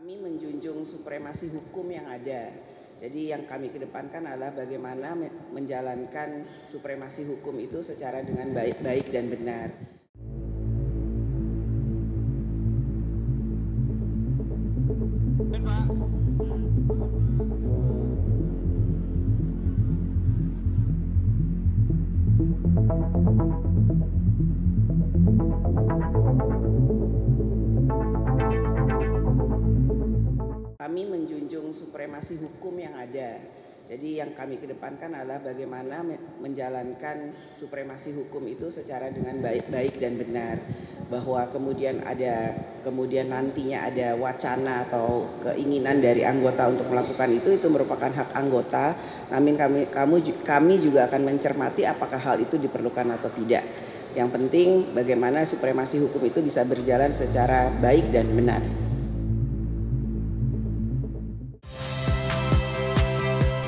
Kami menjunjung supremasi hukum yang ada. Jadi yang kami kedepankan adalah bagaimana menjalankan supremasi hukum itu secara dengan baik-baik dan benar. Kami menjunjung supremasi hukum yang ada. Jadi yang kami kedepankan adalah bagaimana menjalankan supremasi hukum itu secara dengan baik-baik dan benar. Bahwa kemudian ada kemudian nantinya ada wacana atau keinginan dari anggota untuk melakukan itu itu merupakan hak anggota. Namun kami kamu kami juga akan mencermati apakah hal itu diperlukan atau tidak. Yang penting bagaimana supremasi hukum itu bisa berjalan secara baik dan benar.